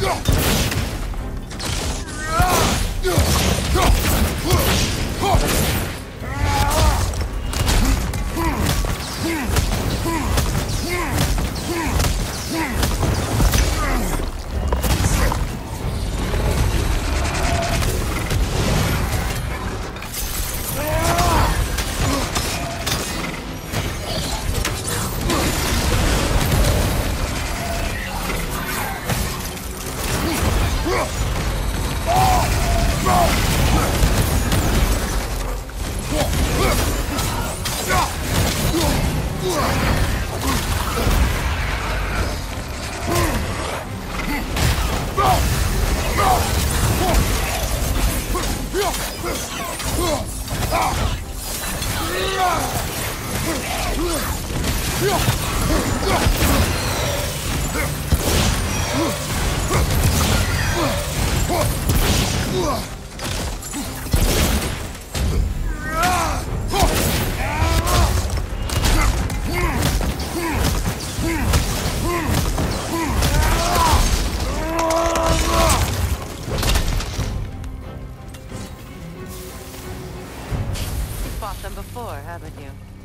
Go! Yeah! Fought them before, haven't you?